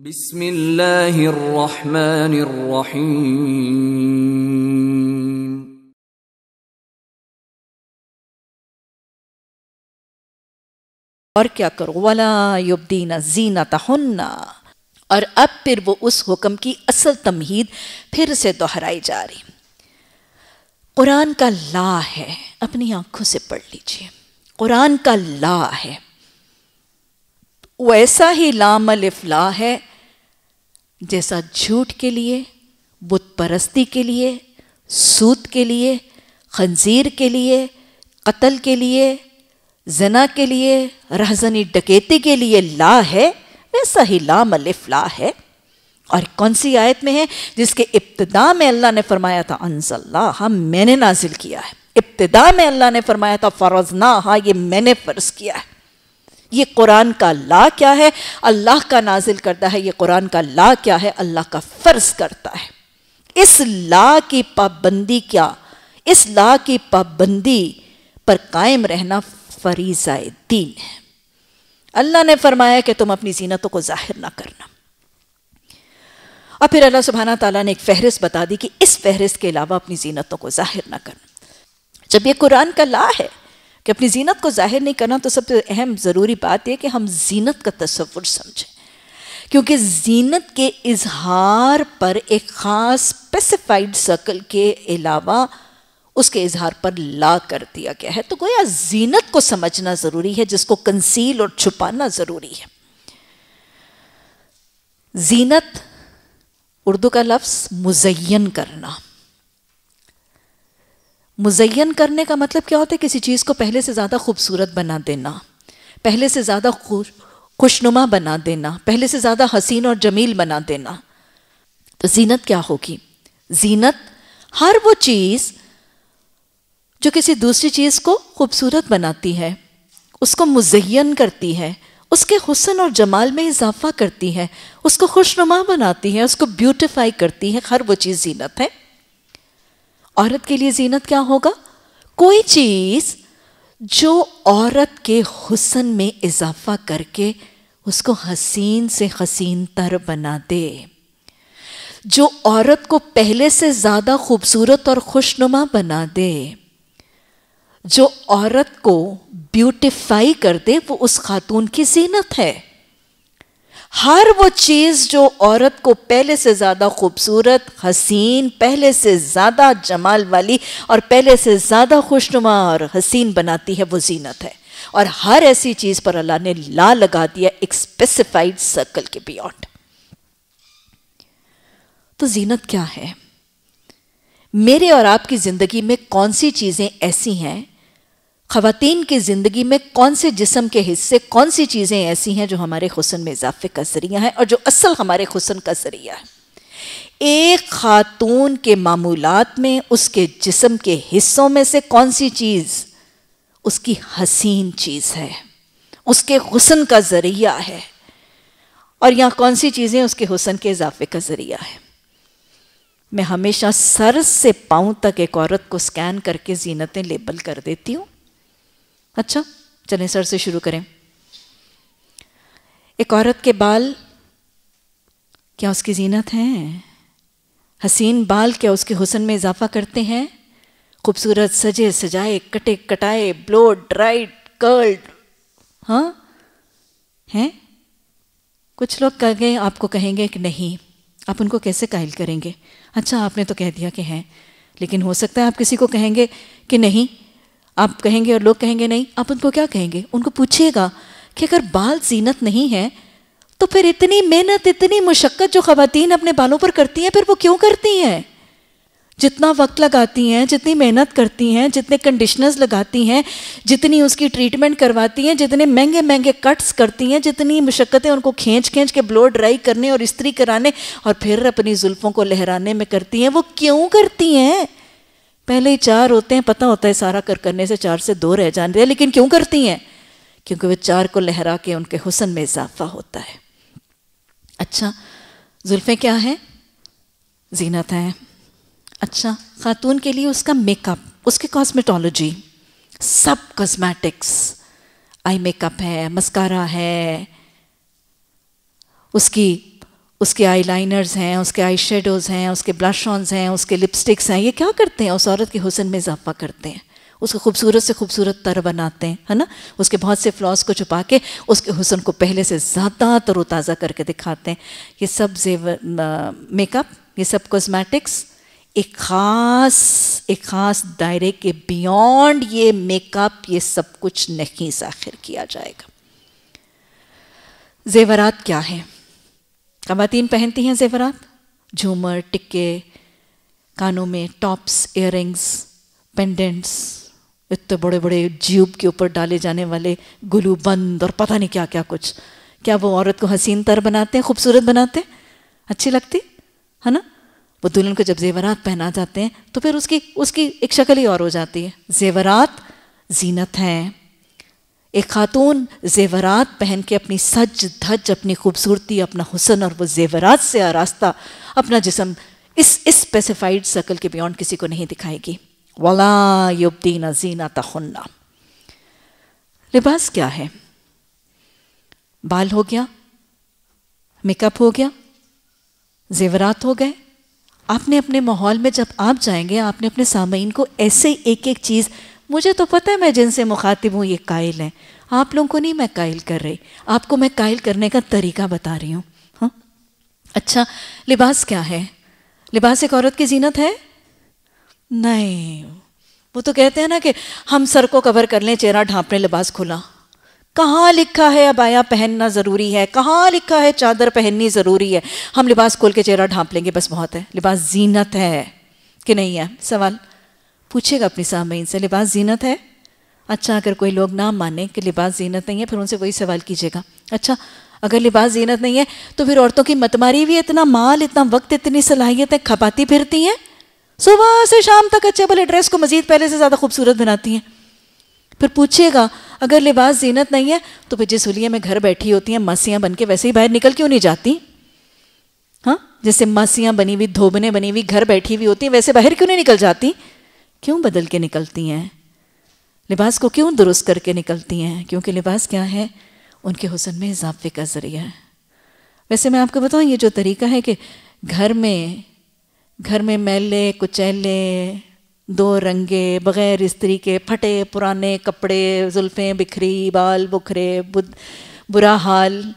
और क्या करो? वाला युबदीन जीनत हन्ना और अब फिर वो उस हुक्म की असल तमहीद फिर से दोहराई जा रही। कुरान का ला है, अपनी आँखों से पढ़ लीजिए। कुरान का ला है। वैसा ही लाम अलिफ ला है जैसा झूठ के लिए बुत परस्ती के लिए सूद के लिए, खंजीर के लिए, कत्ल के लिए, जना के लिए, रहजनी डकेती के लिए ला है, वैसा ही ला मलिफ ला है। और कौन सी आयत में है जिसके इब्तदा में अल्लाह ने फरमाया था अनसल्ला हम मैंने नाजिल किया है। इब्तदा में अल्लाह ने फरमाया था फरजना हाँ ये मैंने फ़र्ज़ किया है। ये कुरान का ला क्या है? अल्लाह का नाजिल करता है, ये कुरान का ला क्या है? अल्लाह का फ़र्ज़ करता है। इस ला की पाबंदी क्या? इस ला की पाबंदी पर कायम रहना फरीज़ा दीन है। अल्लाह ने फरमाया कि तुम अपनी जीनतों को ज़ाहिर ना करना। और फिर अल्लाह सुबहाना ताला ने एक फहरिस्त बता दी कि इस फहरिस्त के अलावा अपनी जीनतों को ज़ाहिर ना करना। जब ये कुरान का ला है कि अपनी जीनत को ज़ाहिर नहीं करना तो सबसे अहम ज़रूरी बात यह कि हम जीनत का तस्वुर समझें। क्योंकि जीनत के इजहार पर एक ख़ास स्पेसिफाइड सर्कल के अलावा उसके इजहार पर ला कर दिया गया है। तो गोया जीनत को समझना ज़रूरी है, जिसको कंसील और छुपाना ज़रूरी है। जीनत उर्दू का लफ्ज़ मुजयन करना। मुजयन करने का मतलब क्या होता है? किसी चीज़ को पहले से ज़्यादा खूबसूरत बना देना, पहले से ज़्यादा खुशनुमा बना देना, पहले से ज़्यादा हसीन और जमील बना देना। तो जीनत क्या होगी? जीनत हर वो चीज़ जो किसी दूसरी चीज़ को खूबसूरत बनाती है, उसको मुजयन करती है, उसके हुसन और जमाल में इजाफा करती है, उसको खुशनुमा बनाती है, उसको ब्यूटिफाई करती है, हर वो चीज़ जीनत है। औरत के लिए जीनत क्या होगा? कोई चीज़ जो औरत के हुसन में इजाफा करके उसको हसीन से हसीन तर बना दे। जो औरत को पहले से ज़्यादा खूबसूरत और खुशनुमा बना दे। जो औरत को ब्यूटिफाई कर दे, वो उस खातून की जीनत है। हर वो चीज़ जो औरत को पहले से ज़्यादा खूबसूरत, हसीन, पहले से ज़्यादा जमाल वाली और पहले से ज़्यादा खुशनुमा और हसीन बनाती है, वो जीनत है। और हर ऐसी चीज़ पर अल्लाह ने ला लगा दिया एक स्पेसिफाइड सर्कल के बियॉन्ड तो जीनत क्या है? मेरे और आपकी ज़िंदगी में कौन सी चीज़ें ऐसी हैं ख़वातीन की ज़िंदगी में कौन से जिसम के हिस्से, कौन सी चीज़ें ऐसी हैं जो हमारे हुसन में इजाफे का ज़रिया है और जो असल हमारे हुसन का ज़रिया है? एक खातून के मामूलात में उसके जिसम के हिस्सों में से कौन सी चीज़ उसकी हसीन चीज़ है? उसके हुसन का ज़रिया है। और यहाँ कौन सी चीज़ें उसके हुसन के इजाफे का ज़रिया है? मैं हमेशा सर से पाँव तक एक औरत को स्कैन करके जीनतें लेबल कर देती हूँ। अच्छा चलें, सर से शुरू करें। एक औरत के बाल, क्या उसकी जीनत हैं? हसीन बाल क्या उसके हुसन में इजाफा करते हैं? खूबसूरत सजे, सजाए, कटे, कटाए ब्लो ड्राइड, कर्ल्ड हाँ? हैं? कुछ लोग कह गए, आपको कहेंगे कि नहीं, आप उनको कैसे कायल करेंगे? अच्छा आपने तो कह दिया कि हैं, लेकिन हो सकता है आप किसी को कहेंगे कि नहीं आप कहेंगे और लोग कहेंगे, नहीं, आप उनको क्या कहेंगे? उनको पूछिएगा कि अगर बाल जीनत नहीं है तो फिर इतनी मेहनत, इतनी मुशक्क़त जो खातन अपने बालों पर करती हैं, फिर वो क्यों करती हैं? जितना वक्त लगाती हैं, जितनी मेहनत करती हैं, जितने कंडीशनर्स लगाती हैं, जितनी उसकी ट्रीटमेंट करवाती हैं, जितने महँगे महँगे कट्स करती हैं, जितनी मुशक्क़तें उनको खींच खींच के ब्लो ड्राई करने और इस्त्री कराने और फिर अपनी जुल्फ़ों को लहराने में करती हैं, वो क्यों करती हैं? पहले ही चार होते हैं, पता होता है सारा कर करने से चार से दो रह जाते हैं लेकिन क्यों करती हैं? क्योंकि वे चार को लहरा के उनके हुसन में इजाफा होता है। अच्छा जुल्फ़ें क्या हैं? जीनत हैं। अच्छा ख़ातून के लिए उसका मेकअप उसकी कॉस्मेटोलॉजी सब कॉस्मेटिक्स आई मेकअप है मस्कारा है, उसकी उसके आई लाइनर्स हैं, उसके आई शेडोज़ हैं, उसके ब्लश ऑन्स हैं, उसके लिपस्टिक्स हैं, ये क्या करते हैं? उस औरत के हुसन में इजाफा करते हैं। उसको खूबसूरत से खूबसूरत तर बनाते हैं, है ना? उसके बहुत से फ्लॉस को छुपा के उसके हुसन को पहले से ज़्यादा तरोताज़ा करके दिखाते हैं। ये सब जेवर मेकअप ये सब कॉस्मेटिक्स एक ख़ास एक ख़ास दायरे के बियॉन्ड ये मेकअप ये सब कुछ नहीं साखिर किया जाएगा। जेवरात क्या है? खातन पहनती हैं जेवरात? झूमर, टिक्के, कानों में टॉप्स इयर पेंडेंट्स, इतने बड़े बड़े ज्यूब के ऊपर डाले जाने वाले गुलू बंद और पता नहीं क्या क्या कुछ। क्या वो औरत को हसीन तर बनाते हैं, खूबसूरत बनाते हैं? अच्छी लगती है ना? वो दुल्हन को जब जेवरात पहना जाते हैं तो फिर उसकी उसकी एक शक्ल ही और हो जाती है। जेवरात, जीनत हैं। एक खातून जेवरात पहन के अपनी सज धज, अपनी खूबसूरती, अपना हुसन और वो जेवरात से आरास्ता अपना जिसम इस इस स्पेसिफाइड सर्कल के बियॉन्ड किसी को नहीं दिखाएगी। वला युबदीन जीना तहुन्ना लिबास क्या है? बाल हो गया? मेकअप हो गया? जेवरात हो गए? आपने अपने माहौल में जब आप जाएँगे, आपने अपने सामीन को ऐसे एक एक चीज़ मुझे तो पता है मैं जिनसे मुखातिब हूँ, ये कायल हैं। आप लोगों को नहीं मैं कायल कर रही। आपको मैं कायल करने का तरीका बता रही हूँ। हाँ? अच्छा लिबास क्या है? लिबास एक औरत की जीनत है? नहीं। वो तो कहते हैं ना कि हम सर को कवर कर लें, चेहरा ढांपने, लिबास खुला। कहाँ लिखा है अबाया पहनना ज़रूरी है? कहाँ लिखा है चादर पहननी ज़रूरी है? हम लिबास खोल के चेहरा ढांप लेंगे, बस बहुत है। लिबास जीनत है। कि नहीं है? सवाल? पूछेगा अपनी सामीन से लिबास जीनत है? अच्छा अगर कोई लोग ना माने कि लिबास जीनत नहीं है, फिर उनसे वही सवाल कीजिएगा। अच्छा अगर लिबास जीनत नहीं है तो फिर औरतों की मतमारी भी इतना माल, इतना वक्त, इतनी सलाहियत खपाती फिरती हैं? सुबह से शाम तक अच्छे भले ड्रेस को मजीद पहले से ज़्यादा खूबसूरत बनाती हैं। फिर पूछिएगा अगर लिबास जीनत नहीं है तो फिर जिस हुलिया में घर बैठी होती हैं, मासियाँ बन के वैसे ही बाहर निकल क्यों नहीं जाती? हाँ जैसे मासियाँ बनी हुई, धोबने बनी हुई, घर बैठी हुई होती हैं, वैसे बाहर क्यों नहीं निकल जाती? क्यों बदल के निकलती हैं? लिबास को क्यों दुरुस्त करके निकलती हैं? क्योंकि लिबास क्या है? उनके हुसन में इजाफे का ज़रिया है। वैसे मैं आपको बताऊँ, ये जो तरीका है कि घर में घर में मैले, कुचैले, दो रंगे, बग़ैर स्त्री के फटे पुराने कपड़े, जुल्फ़ें बिखरी, बाल बुखरे बुरा हाल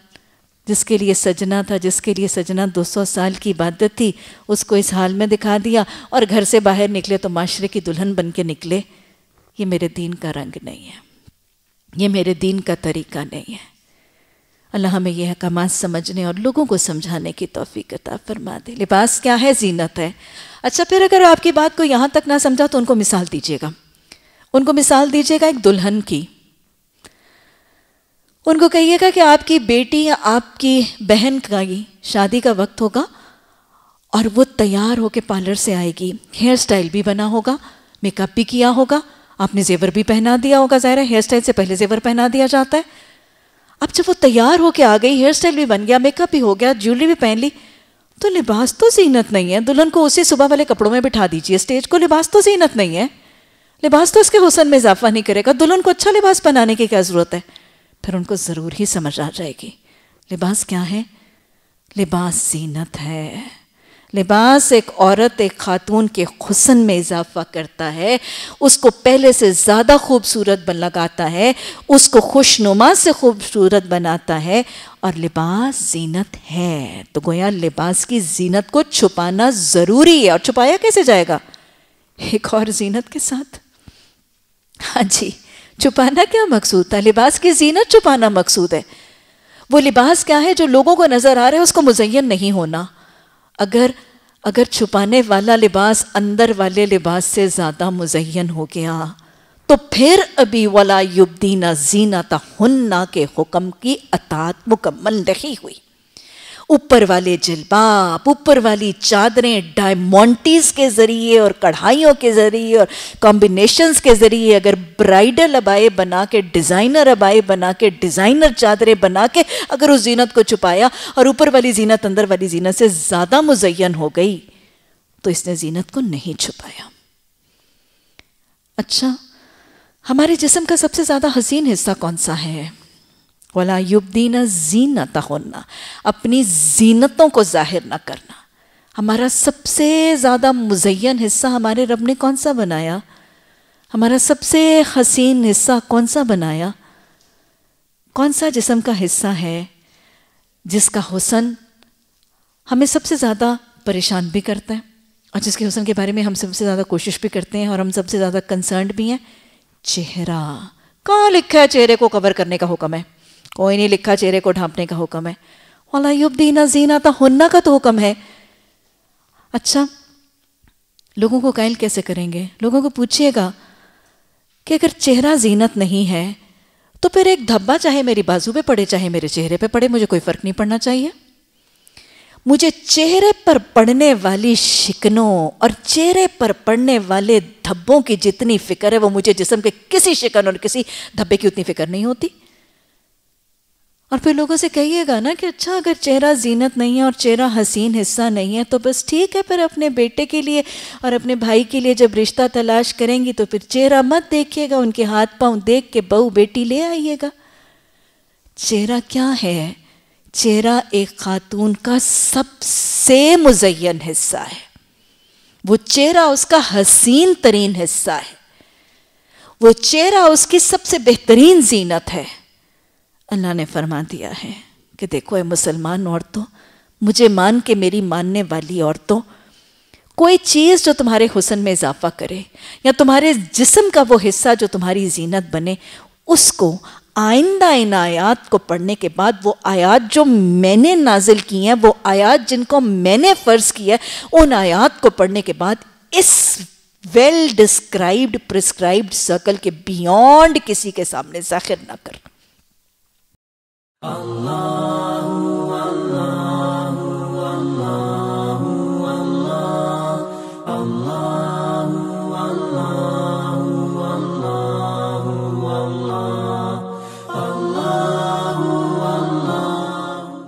जिसके लिए सजना था, जिसके लिए सजना 200 साल की इबादत थी, उसको इस हाल में दिखा दिया और घर से बाहर निकले तो माशरे की दुल्हन बन के निकले। ये मेरे दीन का रंग नहीं है। ये मेरे दीन का तरीका नहीं है। अल्लाह हमें यह अहकाम समझने और लोगों को समझाने की तोफ़ी अता फरमा दे। लिबास क्या है? जीनत है। अच्छा फिर अगर आपकी बात को यहाँ तक ना समझा तो उनको मिसाल दीजिएगा। उनको मिसाल दीजिएगा एक दुल्हन की। उनको कहिएगा कि आपकी बेटी या आपकी बहन का ही शादी का वक्त होगा और वो तैयार होकर पार्लर से आएगी। हेयर स्टाइल भी बना होगा मेकअप भी किया होगा, आपने जेवर भी पहना दिया होगा। ज़ाहिर हेयर स्टाइल से पहले जेवर पहना दिया जाता है। अब जब वो तैयार होके आ गई हेयर स्टाइल भी बन गया मेकअप भी हो गया ज्वेलरी भी पहन ली तो लिबास तो जीनत नहीं है। दुल्हन को उसी सुबह वाले कपड़ों में बिठा दीजिए स्टेज को लिबास तो जीनत नहीं है। लिबास तो उसके हुसन में इजाफा नहीं करेगा। दुल्हन को अच्छा लिबास बनाने की क्या ज़रूरत है? फिर उनको ज़रूर ही समझ आ जाएगी। लिबास क्या है? लिबास जीनत है। लिबास एक औरत, एक खातून के हुसन में इजाफा करता है। उसको पहले से ज़्यादा खूबसूरत लगाता है। उसको खुशनुमा से खूबसूरत बनाता है। और लिबास जीनत है। तो गोया लिबास की जीनत को छुपाना ज़रूरी है। और छुपाया कैसे जाएगा? एक और जीनत के साथ। हाँ जी। छुपाना क्या मकसूद? था लिबास की जीनत छुपाना मकसूद है। वो लिबास क्या है जो लोगों को नज़र आ रहा है, उसको मुजयन नहीं होना। अगर अगर छुपाने वाला लिबास अंदर वाले लिबास से ज़्यादा मुजयन हो गया तो फिर अभी वाला युबदीना जीना हन्ना के हुक्म की अतात मुकम्मल नहीं हुई। ऊपर वाले जलबाब ऊपर वाली चादरें डायमोंटीज के ज़रिए और कढ़ाइयों के ज़रिए और कॉम्बिनेशंस के ज़रिए अगर ब्राइडल अबाए बना के डिज़ाइनर अबाए बना के डिज़ाइनर चादरें बना के अगर उस जीनत को छुपाया और ऊपर वाली जीनत अंदर वाली जीनत से ज़्यादा मुजयन हो गई तो इसने जीनत को नहीं छुपाया। अच्छा हमारे जिसम का सबसे ज़्यादा हसीन हिस्सा कौन सा है? वाला युबदीना जीनत होना, अपनी जीनतों को ज़ाहिर ना करना। हमारा सबसे ज़्यादा मुजयन हिस्सा हमारे रब ने कौन सा बनाया? हमारा सबसे हसीन हिस्सा कौन सा बनाया? कौन सा जिसम का हिस्सा है जिसका हुसन हमें सबसे ज़्यादा परेशान भी करता है? और जिसके हुसन के बारे में हम सबसे ज़्यादा कोशिश भी करते हैं और हम सबसे ज़्यादा कंसर्न भी हैं, चेहरा। कहाँ लिखा है चेहरे को कवर करने का हुक्म है? कोई नहीं, लिखा चेहरे को ढांपने का हुक्म है। वाला युबदीना जीना तो हुन्ना का तो हुक्म है। अच्छा लोगों को कायल कैसे करेंगे? लोगों को पूछिएगा कि अगर चेहरा जीनत नहीं है तो फिर एक धब्बा चाहे मेरी बाजू पे पड़े, चाहे मेरे चेहरे पे पड़े, मुझे कोई फ़र्क नहीं पड़ना चाहिए। मुझे चेहरे पर पड़ने वाली शिकनों और चेहरे पर पड़ने वाले धब्बों की जितनी फ़िक्र है, वो मुझे जिसम के किसी शिकन और किसी धब्बे की उतनी फ़िक्र नहीं होती। और फिर लोगों से कहिएगा ना कि अच्छा अगर चेहरा जीनत नहीं है और चेहरा हसीन हिस्सा नहीं है तो बस ठीक है पर अपने बेटे के लिए और अपने भाई के लिए जब रिश्ता तलाश करेंगी तो फिर चेहरा मत देखिएगा, उनके हाथ पाँव देख के बहू बेटी ले आइएगा। चेहरा क्या है? चेहरा एक खातून का सबसे मुजयन हिस्सा है। वो चेहरा उसका हसीन तरीन हिस्सा है। वो चेहरा उसकी सबसे बेहतरीन जीनत है। अल्लाह ने फरमा दिया है कि देखो ये मुसलमान औरतों, मुझे मान के मेरी मानने वाली औरतों, कोई चीज़ जो तुम्हारे हुसन में इजाफा करे या तुम्हारे जिस्म का वो हिस्सा जो तुम्हारी जीनत बने, उसको आइंदा इन आयात को पढ़ने के बाद वो आयात जो मैंने नाजिल की हैं, वो आयात जिनको मैंने फ़र्ज़ किया उन आयात को पढ़ने के बाद इस वेल डिस्क्राइब्ड प्रिस्क्राइब्ड सर्कल के बियॉन्ड किसी के सामने ज़ाहिर ना करना। Allah